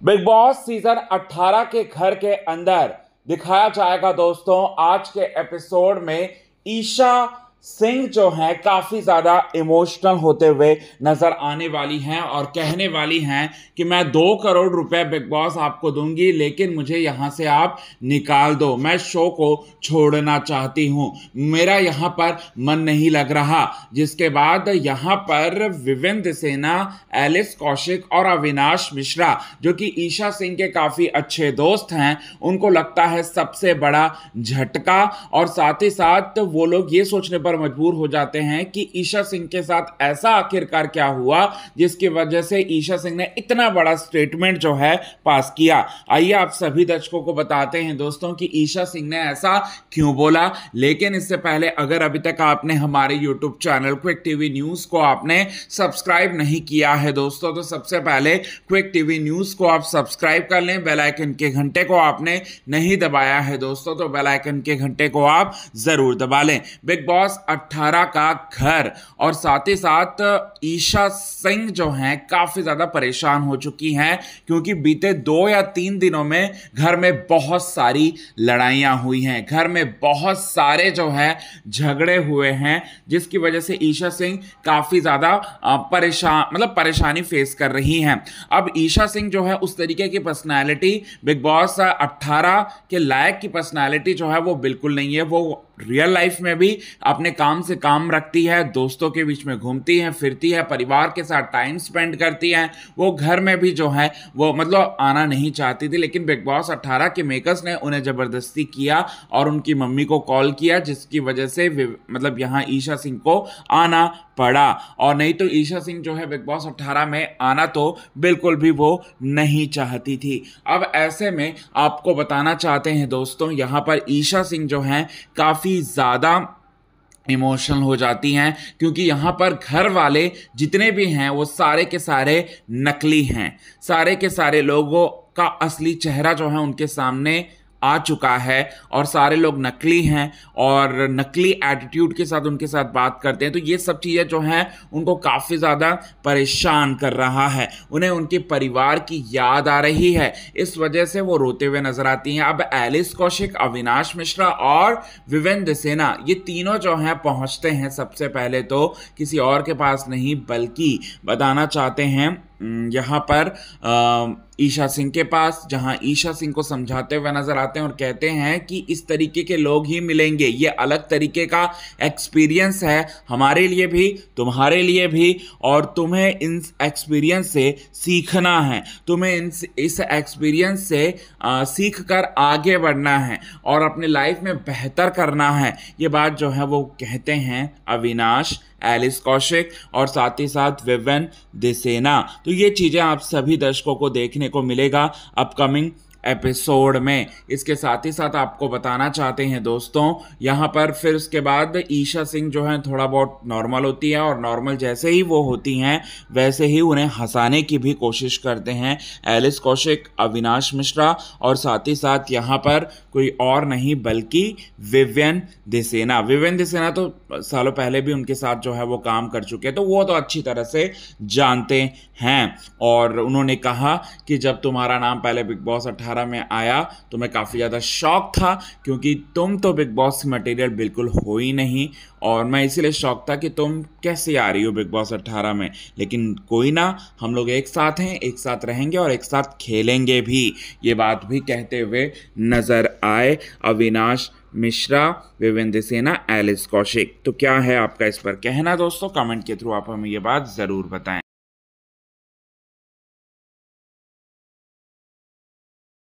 Big boss season 18 के घर के अंदर दिखाया जाएगा दोस्तों। आज के एपिसोड में ईशा सिंह जो है, काफ़ी ज़्यादा इमोशनल होते हुए नज़र आने वाली हैं और कहने वाली हैं कि मैं दो करोड़ रुपए बिग बॉस आपको दूँगी, लेकिन मुझे यहाँ से आप निकाल दो। मैं शो को छोड़ना चाहती हूँ। मेरा यहाँ पर मन नहीं लग रहा। जिसके बाद यहाँ पर विविंद सेना, एलिस कौशिक और अविनाश मिश्रा, जो कि ईशा सिंह के काफ़ी अच्छे दोस्त हैं, उनको लगता है सबसे बड़ा झटका। और साथ ही साथ वो लोग ये सोचने पर पर मजबूर हो जाते हैं कि ईशा सिंह के साथ ऐसा आखिरकार क्या हुआ, जिसकी वजह से ईशा सिंह ने इतना बड़ा स्टेटमेंट जो है पास किया। आइए आप सभी दर्शकों को बताते हैं दोस्तों कि ईशा सिंह ने ऐसा क्यों बोला। लेकिन इससे पहले अगर अभी तक आपने हमारे YouTube channel quick TV news को आपने सब्सक्राइब नहीं किया है दोस्तों तो सबसे पहले क्विक टीवी न्यूज़ को आप सब्सक्राइब कर लें। बेल आइकन के घंटे को आपने नहीं दबाया है दोस्तों तो बेल आइकन के घंटे को आप ज़रूर दबा लें। बिग बॉस 18 का घर। और साथ ही साथ, ईशा सिंह जो हैं, काफ़ी ज़्यादा परेशान हो चुकी हैं, क्योंकि बीते दो या तीन दिनों में घर में बहुत सारी लड़ाइयाँ हुई हैं। घर में बहुत सारे जो है, झगड़े हुए हैं, जिसकी वजह से ईशा सिंह काफ़ी ज़्यादा परेशान मतलब परेशानी फेस कर रही हैं। अब ईशा सिंह जो है, उस तरीके की पर्सनैलिटी, बिग बॉस 18 के लायक की पर्सनैलिटी जो है, वो बिल्कुल नहीं है। वो रियल लाइफ में भी अपने काम से काम रखती है, दोस्तों के बीच में घूमती है, फिरती है, परिवार के साथ टाइम स्पेंड करती है। वो घर में भी जो है, वो मतलब आना नहीं चाहती थी, लेकिन बिग बॉस 18 के मेकर्स ने उन्हें ज़बरदस्ती किया और उनकी मम्मी को कॉल किया, जिसकी वजह से मतलब यहाँ ईशा सिंह को आना पड़ा। और नहीं तो ईशा सिंह जो है बिग बॉस 18 में आना तो बिल्कुल भी वो नहीं चाहती थी। अब ऐसे में आपको बताना चाहते हैं दोस्तों, यहाँ पर ईशा सिंह जो है काफ़ी ज़्यादा इमोशनल हो जाती हैं, क्योंकि यहाँ पर घर वाले जितने भी हैं, वो सारे के सारे नकली हैं। सारे के सारे लोगों का असली चेहरा जो है उनके सामने आ चुका है और सारे लोग नकली हैं और नकली एटीट्यूड के साथ उनके साथ बात करते हैं। तो ये सब चीज़ें जो हैं, उनको काफ़ी ज़्यादा परेशान कर रहा है। उन्हें उनके परिवार की याद आ रही है। इस वजह से वो रोते हुए नज़र आती हैं। अब एलिस कौशिक, अविनाश मिश्रा और विवेंद्र सेना, ये तीनों जो हैं, पहुँचते हैं सबसे पहले तो किसी और के पास नहीं, बल्कि बताना चाहते हैं यहाँ पर ईशा सिंह के पास, जहाँ ईशा सिंह को समझाते हुए नज़र आते हैं और कहते हैं कि इस तरीके के लोग ही मिलेंगे। ये अलग तरीके का एक्सपीरियंस है हमारे लिए भी, तुम्हारे लिए भी, और तुम्हें इन एक्सपीरियंस से सीखना है। तुम्हें इन इस एक्सपीरियंस से सीख कर आगे बढ़ना है और अपने लाइफ में बेहतर करना है। ये बात जो है वो कहते हैं अविनाश एलिस कौशिक और साथ ही साथ विवेन दिसेना। तो ये चीज़ें आप सभी दर्शकों को देखने को मिलेगा अपकमिंग एपिसोड में। इसके साथ ही साथ आपको बताना चाहते हैं दोस्तों, यहाँ पर फिर उसके बाद ईशा सिंह जो है थोड़ा बहुत नॉर्मल होती है और नॉर्मल जैसे ही वो होती हैं, वैसे ही उन्हें हंसाने की भी कोशिश करते हैं। एलिस कौशिक, अविनाश मिश्रा और साथ ही साथ यहाँ पर कोई और नहीं, बल्कि विवियन दिसेना। विवियन दिसेना तो सालों पहले भी उनके साथ जो है वो काम कर चुके हैं तो वो तो अच्छी तरह से जानते हैं। और उन्होंने कहा कि जब तुम्हारा नाम पहले बिग बॉस अट्ठारह 2018 में आया तो मैं काफ़ी ज़्यादा शौक था, क्योंकि तुम तो बिग बॉस मटेरियल बिल्कुल हो ही नहीं, और मैं इसीलिए शौक था कि तुम कैसे आ रही हो बिग बॉस 18 में। लेकिन कोई ना, हम लोग एक साथ हैं, एक साथ रहेंगे और एक साथ खेलेंगे भी। ये बात भी कहते हुए नज़र आए अविनाश मिश्रा, विवेंद्र सेना, एलिस कौशिक। तो क्या है आपका इस पर कहना, दोस्तों? कमेंट के थ्रू आप हमें ये बात ज़रूर बताएँ।